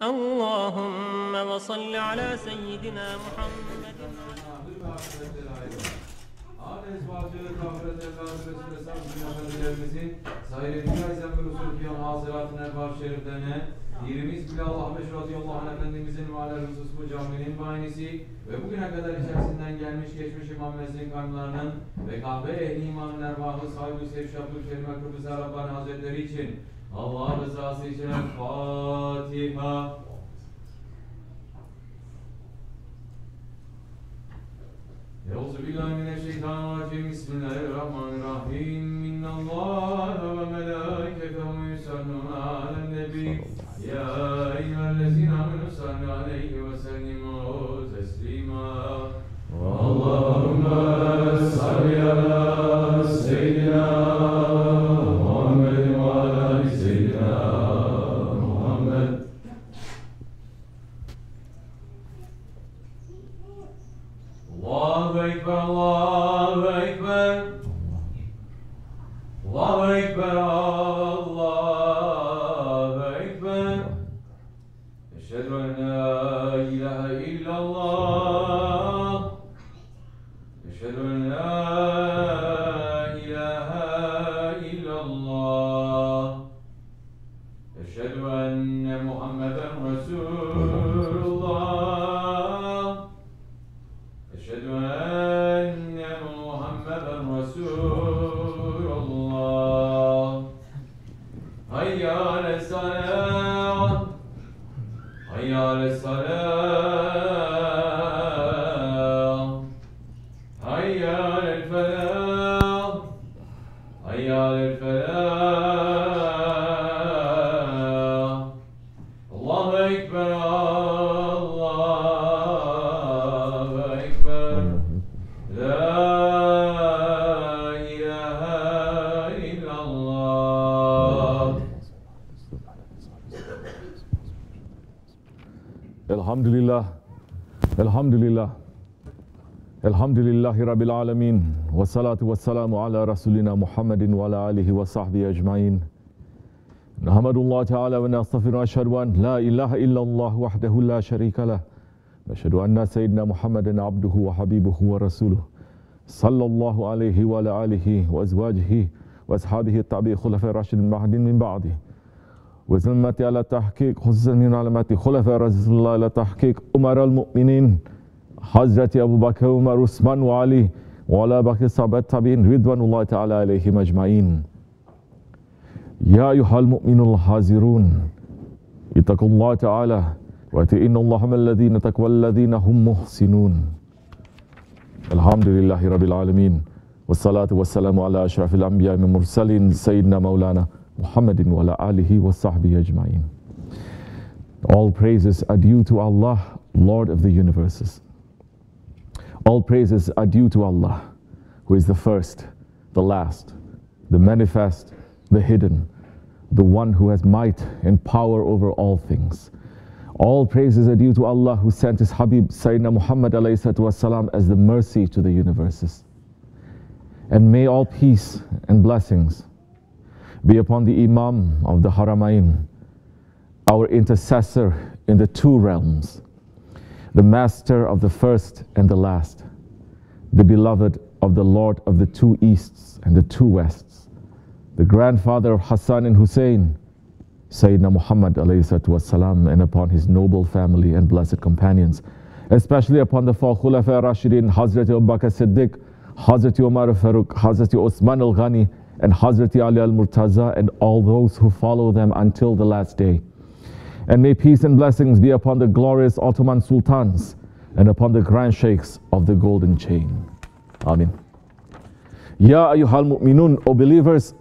Allahümme ve salli ala seyyidina Muhammedin. Ağabey ezbacıları kavret evlatı Resulü Esam Cümlelerimizi Zahir-i Dünya İzzet ve Resul Kiyan Haziratın Erbar Şeriflerine Yerimiz Bilallah Ahmet radıyallahu anh Efendimizin ve alel bu caminin bahanesi ve bugüne kadar içerisinden gelmiş geçmiş imam meslek kanunlarının ve kahve ehli imamın erbahı sahibi Seyyid Şabdül Kerim Akıbıza Rabbani Hazretleri için Allah rızası için Fatiha. Euzu billahi mineşşeytanirracim. Bismillahirrahmanirrahim. İnna Allah ve melâiketehu yusallûne alen nebi. Ya eyyühellezîne amenü sallu aleyhi ve sellim your sorrow. الحمد لله رب العالمين والصلاة والسلام على رسولنا محمد وعلى آله وصحبه أجمعين. نحمد الله تعالى ونستغفر ونشهد أن لا إله إلا الله وحده لا شريك له. نشهد أن سيدنا محمد عبده وحبيبه ورسوله صلى الله عليه وعلى آله وأزواجه وأصحابه التابعين خلفاء الراشدين المهديين من بعده. وزلمتي على تحقيق خصوصا من علامات خلفاء رسول الله على تحقيق أمر المؤمنين. حضرة أبو بكر وعمر عثمان وعلي وعلى باقي الصحابة التابعين رضوان الله تعالى عليهم أجمعين يا أيها المؤمنون الحاضرون اتقوا الله تعالى وأطيعوا الله مع الذين تقوى الذين هم محسنون. الحمد لله رب العالمين والصلاة والسلام على أشرف الأنبياء والمرسلين سيدنا مولانا محمد وعلى آله وصحبه أجمعين All praises are due to Allah, Lord of the universes. All praises are due to Allah, who is the first, the last, the manifest, the hidden, the one who has might and power over all things. All praises are due to Allah who sent his Habib Sayyidina Muhammad والسلام, as the mercy to the universes. And may all peace and blessings be upon the Imam of the Haramain, our intercessor in the two realms, the master of the first and the last, the beloved of the Lord of the two easts and the two wests, the grandfather of Hassan and Hussein, Sayyidina Muhammad والسلام, and upon his noble family and blessed companions, especially upon the four Khulafa Rashidin, Hazrat Abu Bakr Siddiq, Hazrat Umar Farooq, Hazrat Osman al Ghani, and Hazrat Ali al Murtaza, and all those who follow them until the last day. And may peace and blessings be upon the glorious Ottoman sultans and upon the grand sheikhs of the golden chain. Amen. Ya ayyuhal mu'minun, O believers,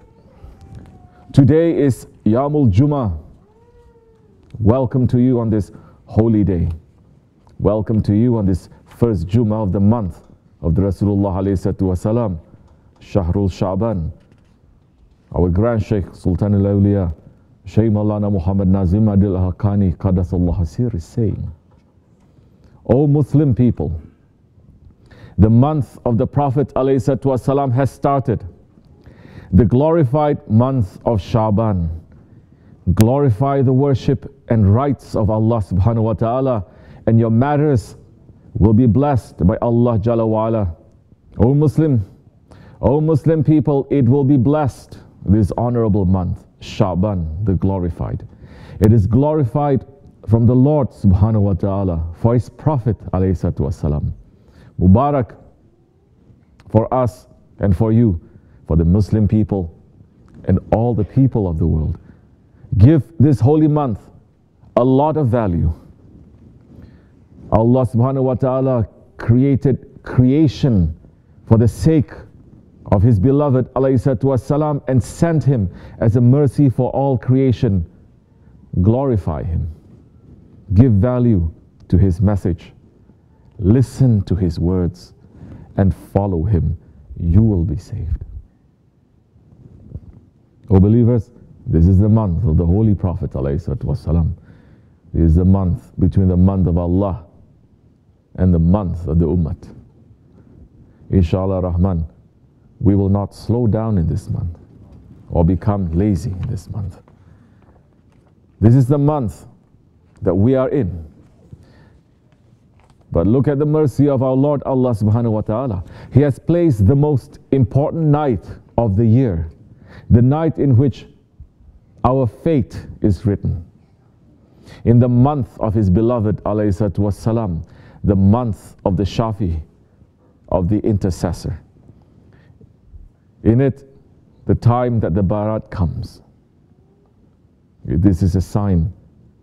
today is Yamul Juma. Welcome to you on this holy day. Welcome to you on this first Juma of the month of the Rasulullah alayhi wasalam, Shahrul Shaban. Our Grand Sheikh Sultan al Awliya, Shaykh Maulana Muhammad Nazim Adil Haqqani Qadasallah Hasir is saying, O Muslim people, the month of the Prophet ﷺ has started. The glorified month of Shaban. glorify the worship and rights of Allah subhanahu wa ta'ala, and your matters will be blessed by Allah Jalla wa'ala. O Muslim, O Muslim people, it will be blessed this honorable month, Shaban, the glorified. It is glorified from the Lord subhanahu wa ta'ala for his Prophet alayhi wasalam. Mubarak for us and for you, for the Muslim people and all the people of the world. Give this holy month a lot of value. Allah subhanahu wa ta'ala created creation for the sake of his beloved والسلام, and sent him as a mercy for all creation. Glorify him. Give value to his message. Listen to his words and follow him. You will be saved. O believers, this is the month of the Holy Prophet. ﷺ. This is the month between the month of Allah and the month of the Ummah. Inshallah Rahman, we will not slow down in this month or become lazy in this month. This is the month that we are in. But look at the mercy of our Lord Allah subhanahu wa ta'ala. He has placed the most important night of the year, the night in which our fate is written. In the month of His beloved alayhi the month of the Shafi, of the intercessor. In it, the time that the Barat comes. This is a sign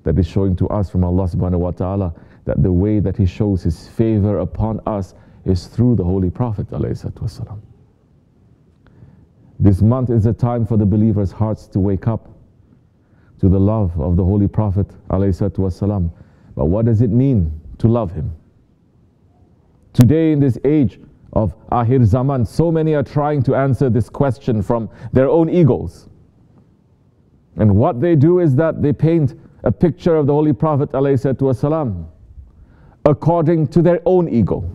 that is showing to us from Allah subhanahu wa ta'ala that the way that He shows His favor upon us is through the Holy Prophet. This month is a time for the believers' hearts to wake up to the love of the Holy Prophet. But what does it mean to love him? Today, in this age, of Ahir Zaman. So many are trying to answer this question from their own egos. And what they do is that they paint a picture of the Holy Prophet والسلام, according to their own ego.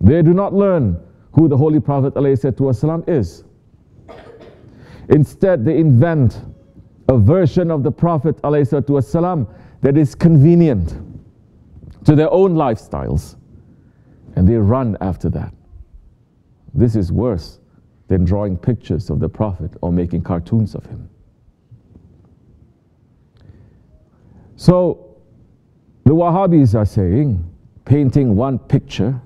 They do not learn who the Holy Prophet والسلام, is. Instead, they invent a version of the Prophet والسلام, that is convenient to their own lifestyles and they run after that. This is worse than drawing pictures of the Prophet or making cartoons of him. So, the Wahhabis are saying, painting one picture,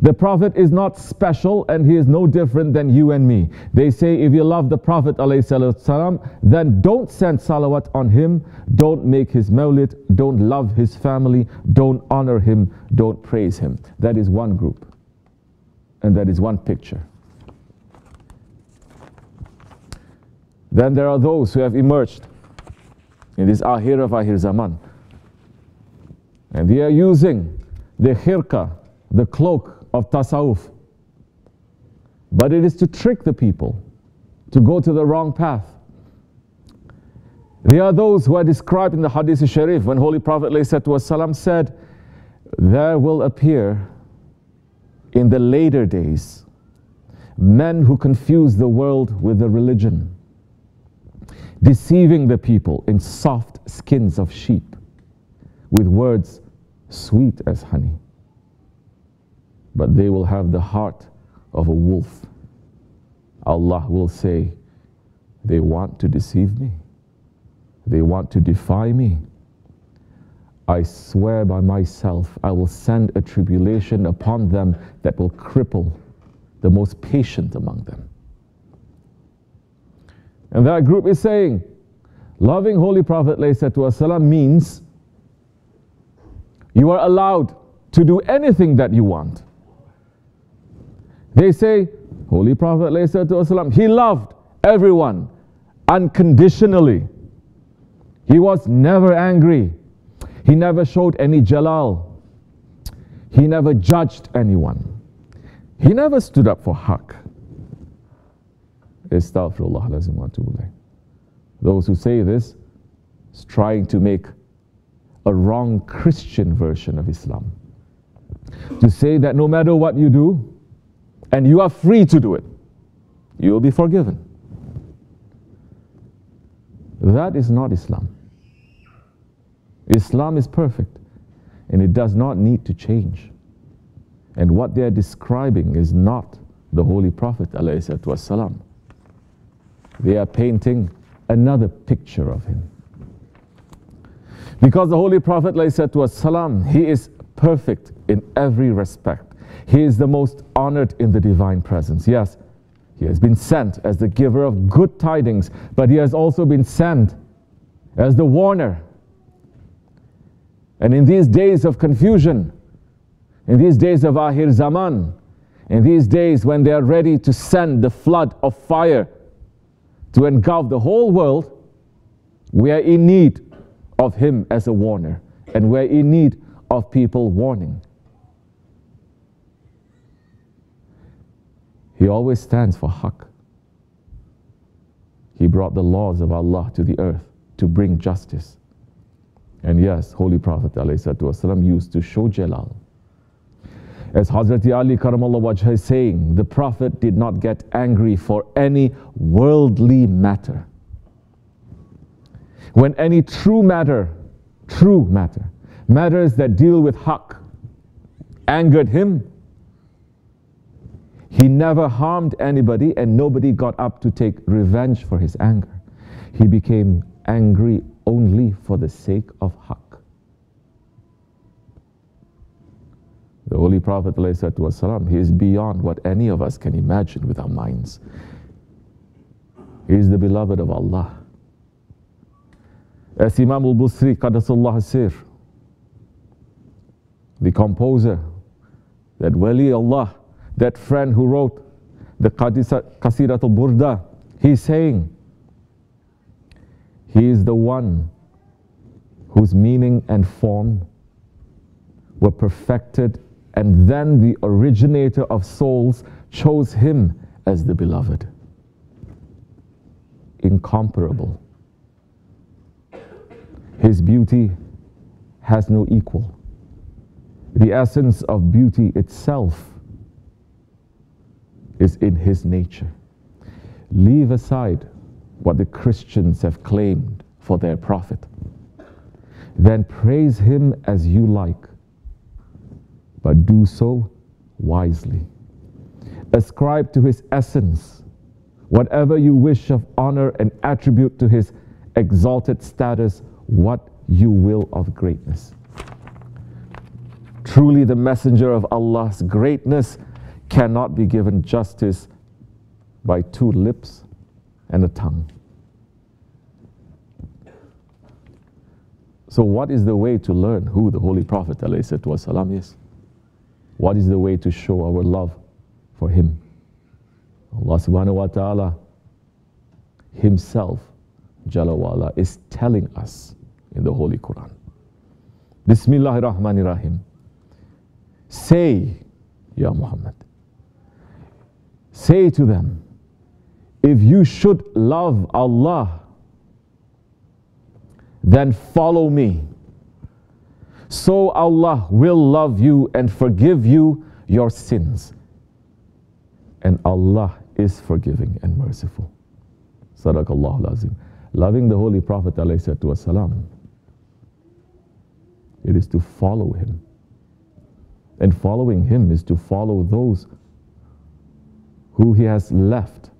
the Prophet is not special and he is no different than you and me. They say if you love the Prophet ﷺ, then don't send salawat on him, don't make his mawlid, don't love his family, don't honor him, don't praise him. That is one group. And that is one picture. Then there are those who have emerged in this Ahir of Ahir Zaman. And they are using the khirka, the cloak of tasawwuf. But it is to trick the people to go to the wrong path. There are those who are described in the Hadith Sharif when Holy Prophet ﷺ said, There will appear in the later days men who confuse the world with the religion, deceiving the people in soft skins of sheep with words sweet as honey but they will have the heart of a wolf. Allah will say, They want to deceive me, they want to defy me. I swear by myself, I will send a tribulation upon them that will cripple the most patient among them. And that group is saying, loving Holy Prophet ﷺ means you are allowed to do anything that you want. They say, Holy Prophet ﷺ, he loved everyone unconditionally. He was never angry. He never showed any jalal. He never judged anyone. He never stood up for haqq. Astaghfirullah Those who say this is trying to make a wrong Christian version of Islam. To say that no matter what you do, and you are free to do it. You will be forgiven. That is not Islam. Islam is perfect and it does not need to change. And what they are describing is not the Holy Prophet. ﷺ. They are painting another picture of him. Because the Holy Prophet ﷺ, he is perfect in every respect. He is the most honored in the divine presence. Yes, he has been sent as the giver of good tidings, but he has also been sent as the warner. And in these days of confusion, in these days of Ahir Zaman, in these days when they are ready to send the flood of fire to engulf the whole world, we are in need of him as a warner, and we're in need of people warning. He always stands for Haqq. He brought the laws of Allah to the earth to bring justice. And yes, Holy Prophet ﷺ used to show Jalal. As Hazrat Ali Karamallah Wajh is saying, the Prophet did not get angry for any worldly matter. When any true matter, true matter, matters that deal with haqq, angered him, he never harmed anybody and nobody got up to take revenge for his anger. He became angry only for the sake of haqq. The Holy Prophet ﷺ, he is beyond what any of us can imagine with our minds. He is the beloved of Allah. As Imam al-Busri, Qadasullah Sir, the composer, that Wali Allah, that friend who wrote the Qasidat al-Burda, he's saying, he is the one whose meaning and form were perfected and then the originator of souls chose him as the beloved. Incomparable. His beauty has no equal. The essence of beauty itself is in his nature. Leave aside what the Christians have claimed for their prophet. Then praise him as you like, but do so wisely. Ascribe to his essence whatever you wish of honor and attribute to his exalted status what you will of greatness. Truly, the messenger of Allah's greatness cannot be given justice by two lips and a tongue. So, what is the way to learn who the Holy Prophet ﷺ is? What is the way to show our love for him? Allah subhanahu wa ta'ala Himself, Jalawala, is telling us in the Holy Quran. Bismillahir Rahmanir Rahim. Say, Ya Muhammad, say to them, if you should love Allah, then follow me. So Allah will love you and forgive you your sins. And Allah is forgiving and merciful. Sadaqallahu lazim. Loving the Holy Prophet والسلام, it is to follow him. And following him is to follow those who he has left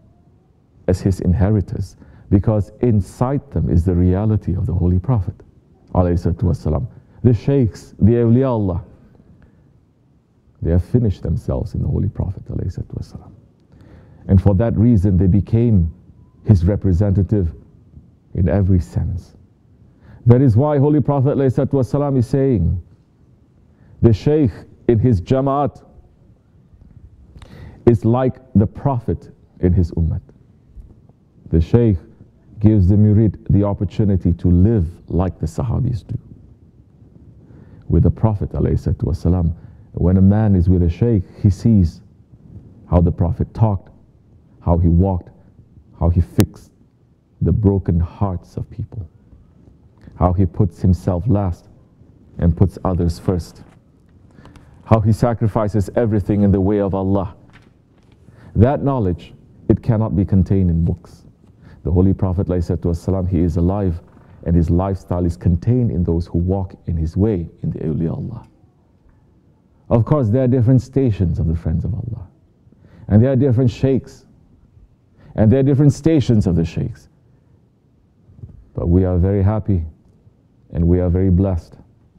as his inheritors because inside them is the reality of the Holy Prophet. The sheikhs, the awliya Allah, they have finished themselves in the Holy Prophet. And for that reason, they became his representative in every sense. That is why Holy Prophet ﷺ is saying, the Shaykh in his Jamaat is like the Prophet in his Ummah. The Shaykh gives the murid the opportunity to live like the Sahabis do. With the Prophet ﷺ, when a man is with a Shaykh, he sees how the Prophet talked, how he walked, how he fixed the broken hearts of people, how he puts himself last and puts others first, how he sacrifices everything in the way of Allah. That knowledge, it cannot be contained in books. The Holy Prophet, والسلام, he is alive and his lifestyle is contained in those who walk in his way in the awliya Allah. Of course, there are different stations of the friends of Allah. And there are different sheikhs. And there are different stations of the sheikhs. But we are very happy and we are very blessed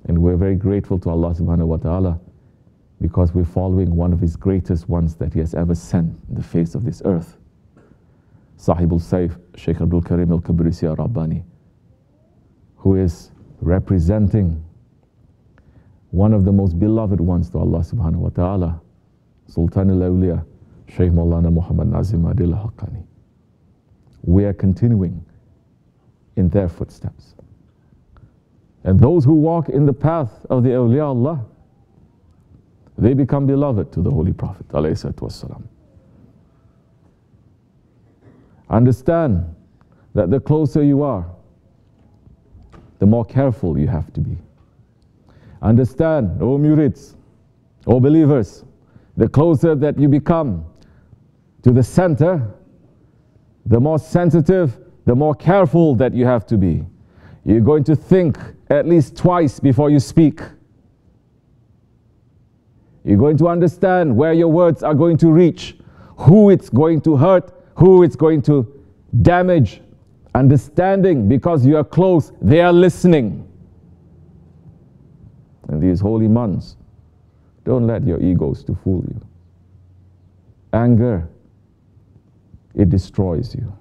and we're very grateful to Allah subhanahu wa ta'ala because we're following one of His greatest ones that He has ever sent in the face of this earth. Sahibul Saif, Sheikh Abdul Karim al Kibrisi Rabbani, who is representing one of the most beloved ones to Allah subhanahu wa ta'ala, Sultan al Awliya, Shaykh Maulana Muhammad Nazim Adil Haqqani. We are continuing in their footsteps. And those who walk in the path of the awliya Allah, they become beloved to the Holy Prophet. Understand that the closer you are, the more careful you have to be. Understand, O murids, O believers, the closer that you become to the center, the more sensitive, the more careful that you have to be. You're going to think at least twice before you speak. You're going to understand where your words are going to reach, who it's going to hurt, who it's going to damage. Understanding because you are close, they are listening. In these holy months, don't let your egos to fool you. Anger, it destroys you.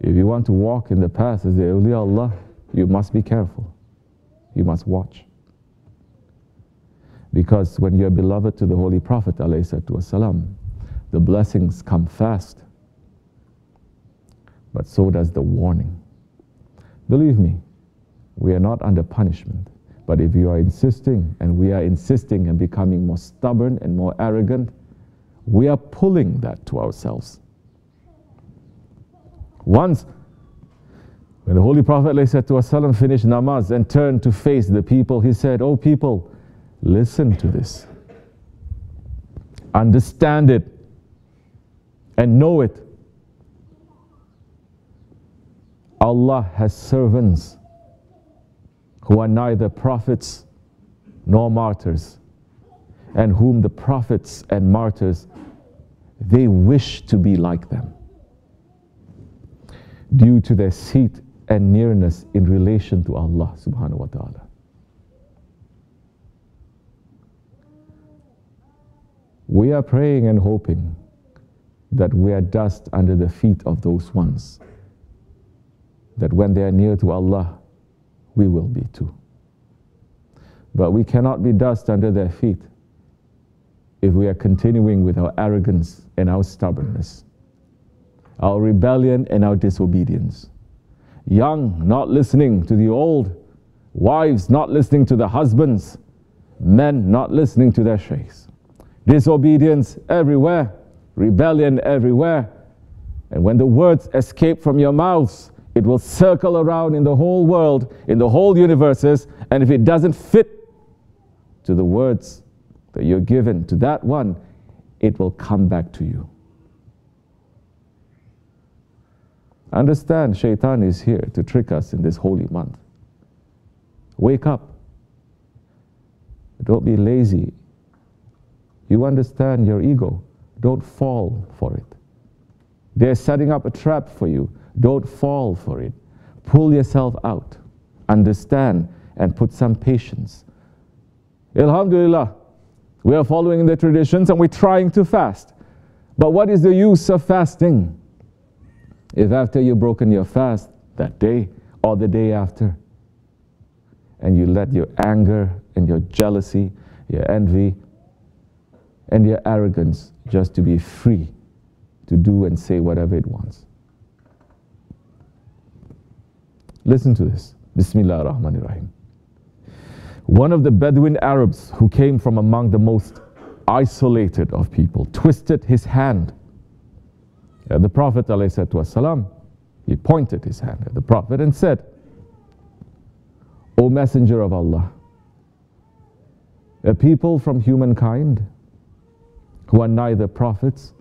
If you want to walk in the path of the awliya Allah, you must be careful You must watch. Because when you're beloved to the Holy Prophet, والسلام, the blessings come fast. But so does the warning. Believe me, we are not under punishment. But if you are insisting, and we are insisting and becoming more stubborn and more arrogant, we are pulling that to ourselves. Once, when the Holy Prophet ﷺ finished namaz and turned to face the people, he said, Oh people, listen to this. Understand it and know it. Allah has servants who are neither prophets nor martyrs, and whom the prophets and martyrs they wish to be like them due to their seat and nearness in relation to Allah subhanahu wa ta'ala. We are praying and hoping that we are dust under the feet of those ones. That when they are near to Allah, we will be too. But we cannot be dust under their feet if we are continuing with our arrogance and our stubbornness our rebellion and our disobedience. Young not listening to the old, wives not listening to the husbands, men not listening to their sheikhs. Disobedience everywhere, rebellion everywhere. And when the words escape from your mouths, it will circle around in the whole world, in the whole universes, and if it doesn't fit to the words that you're given to that one, it will come back to you. Understand, shaitan is here to trick us in this holy month. Wake up. Don't be lazy. You understand your ego. Don't fall for it. They're setting up a trap for you. Don't fall for it. Pull yourself out. Understand and put some patience. Alhamdulillah, we are following the traditions and we're trying to fast. But what is the use of fasting? If after you've broken your fast that day or the day after, and you let your anger and your jealousy, your envy, and your arrogance just to be free to do and say whatever it wants. Listen to this. Bismillah ar-Rahman ar-Rahim. One of the Bedouin Arabs who came from among the most isolated of people twisted his hand uh, the Prophet والسلام, he pointed his hand at the Prophet and said, O Messenger of Allah, a people from humankind who are neither prophets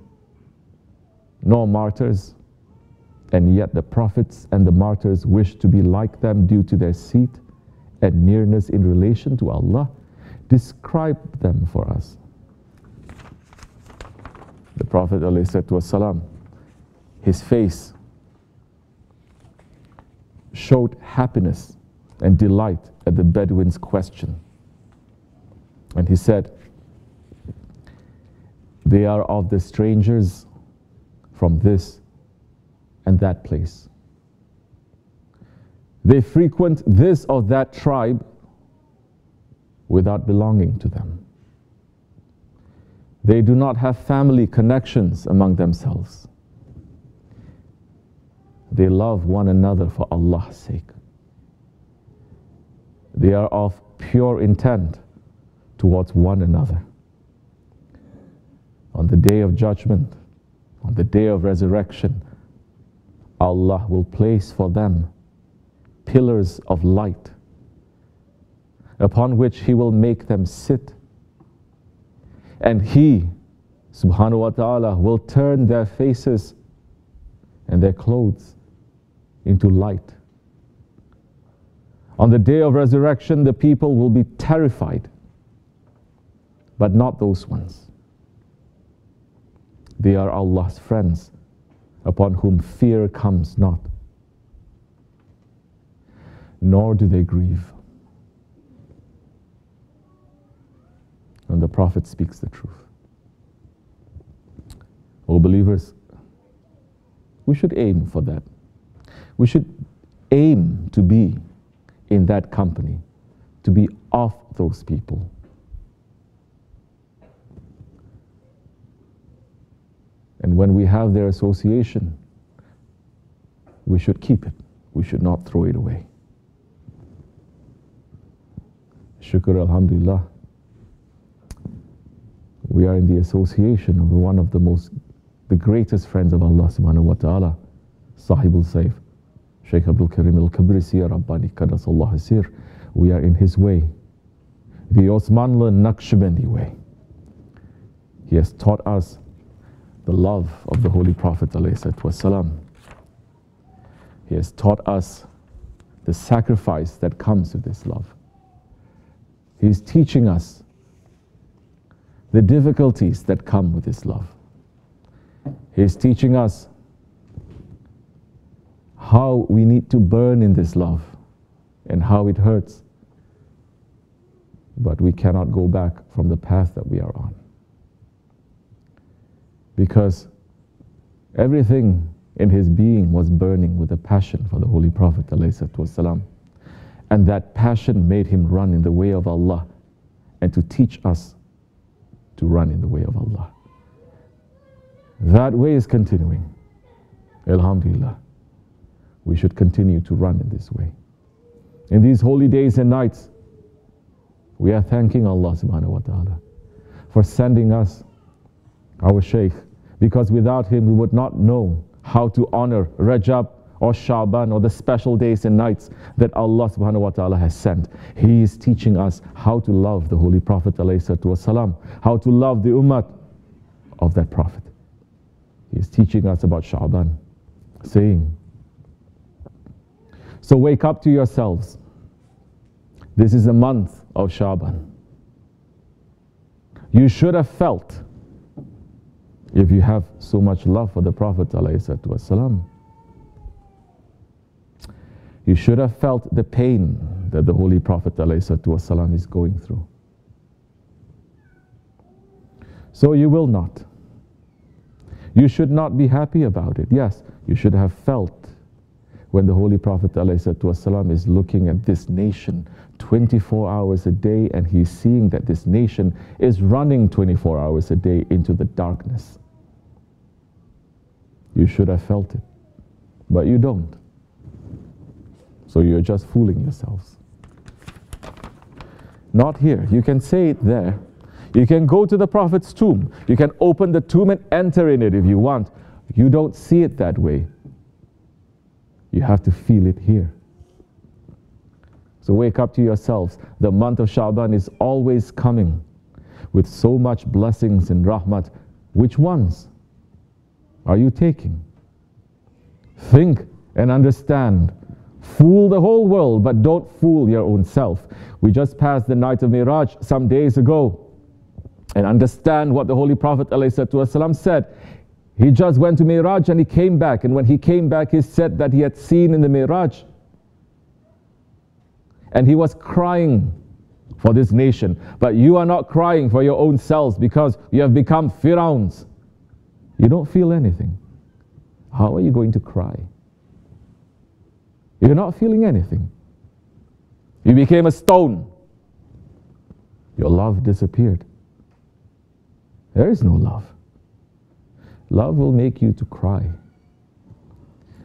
nor martyrs, and yet the prophets and the martyrs wish to be like them due to their seat and nearness in relation to Allah. Describe them for us. The Prophet ﷺ, his face showed happiness and delight at the Bedouin's question. And he said, They are of the strangers from this and that place. They frequent this or that tribe without belonging to them. They do not have family connections among themselves. They love one another for Allah's sake. They are of pure intent towards one another. On the day of judgment, on the day of resurrection, Allah will place for them pillars of light upon which He will make them sit. And He, subhanahu wa ta'ala, will turn their faces and their clothes into light. On the day of resurrection, the people will be terrified, but not those ones. They are Allah's friends, upon whom fear comes not, nor do they grieve. And the Prophet speaks the truth. O believers, we should aim for that. We should aim to be in that company, to be of those people. And when we have their association, we should keep it. We should not throw it away. Shukr Alhamdulillah. We are in the association of one of the most, the greatest friends of Allah subhanahu wa ta'ala, Sahibul Saif, Shaykh Abdul Karim al Kibrisi Rabbani Qadasallah Asir. We are in his way, the Osmanlı Naqshbandi way. He has taught us the love of the Holy Prophet. He has taught us the sacrifice that comes with this love. He is teaching us the difficulties that come with this love. He is teaching us how we need to burn in this love and how it hurts. But we cannot go back from the path that we are on because everything in his being was burning with a passion for the Holy Prophet ﷺ. And that passion made him run in the way of Allah and to teach us to run in the way of Allah. That way is continuing. Alhamdulillah We should continue to run in this way. In these holy days and nights, we are thanking Allah subhanahu wa ta'ala for sending us our Shaykh, because without him we would not know how to honor Rajab or Shaban or the special days and nights that Allah subhanahu wa ta'ala has sent. He is teaching us how to love the Holy Prophet والسلام, how to love the ummah of that Prophet. He is teaching us about Shaban, saying, so wake up to yourselves. This is a month of Shaban. You should have felt if you have so much love for the Prophet you should have felt the pain that the Holy Prophet is going through. So you will not. You should not be happy about it. Yes, you should have felt when the Holy Prophet ﷺ is looking at this nation 24 hours a day and he's seeing that this nation is running 24 hours a day into the darkness. You should have felt it, but you don't. So you're just fooling yourselves. Not here. You can say it there. You can go to the Prophet's tomb. You can open the tomb and enter in it if you want. You don't see it that way. You have to feel it here. So wake up to yourselves. The month of Shaban is always coming with so much blessings and rahmat Which ones are you taking? Think and understand. Fool the whole world, but don't fool your own self. We just passed the night of Miraj some days ago. And understand what the Holy Prophet ﷺ said. He just went to Miraj and he came back. And when he came back, he said that he had seen in the Miraj. And he was crying for this nation. But you are not crying for your own selves because you have become Firauns. You don't feel anything. How are you going to cry? You're not feeling anything. You became a stone. Your love disappeared. There is no love. Love will make you to cry.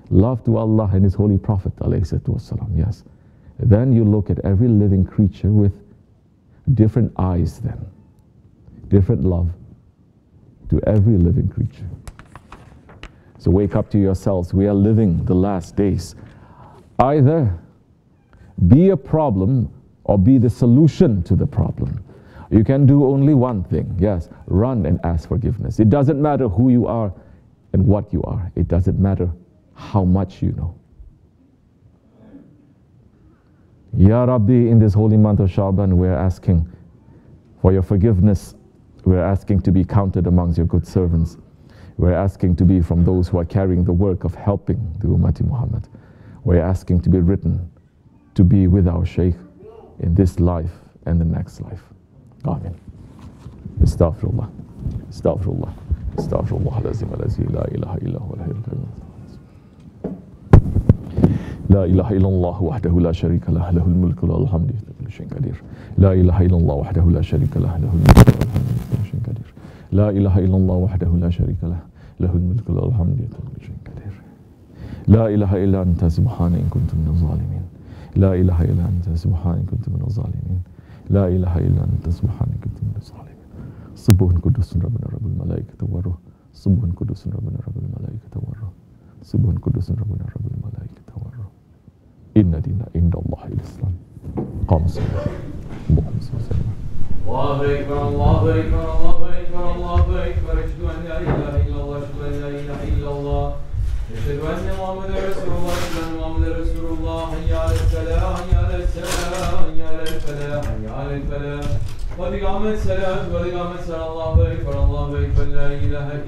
Love to Allah and His Holy Prophet, والسلام, yes. Then you look at every living creature with different eyes, then. Different love to every living creature. So wake up to yourselves. We are living the last days. Either be a problem or be the solution to the problem. You can do only one thing. Yes, run and ask forgiveness. It doesn't matter who you are and what you are. It doesn't matter how much you know. Ya Rabbi, in this holy month of Shaban, we're asking for your forgiveness. We're asking to be counted amongst your good servants. We're asking to be from those who are carrying the work of helping the Ummati Muhammad. We're asking to be written to be with our Shaykh in this life and the next life. Amen. Astaghfirullah. Astaghfirullah. Astaghfirullah lazim alazi la ilaha illa huwa al-hayyul qayyum. لا إله إلا الله وحده لا شريك له له الملك وله الحمد في كل شيء قدير لا إله إلا الله وحده لا شريك له له الملك وله الحمد في كل شيء قدير لا إله إلا الله وحده لا شريك له له الملك وله الحمد في كل شيء قدير لا إله إلا أنت سبحان إن كنت من الظالمين لا إله إلا أنت سبحان إن كنت من الظالمين لا إله إلا أنت سبحان إن كنت من الظالمين سبح قدوس ربنا رب الملائكة والروح سبح قدوس ربنا رب الملائكة والروح سبح قدوس ربنا رب الملائكة والروح إن دين عند الله الإسلام قام الصلاة اللهم صل وسلم الله أكبر الله أكبر الله أكبر الله أكبر أشهد أن لا إله إلا الله أشهد أن لا إله إلا الله أشهد أن محمدا رسول الله أشهد أن محمدا رسول الله حي على الفلاح حي على السلام حي على الفلاح حي على الفلاح قد قامت الصلاة قد قامت الصلاة الله أكبر الله أكبر لا إله إلا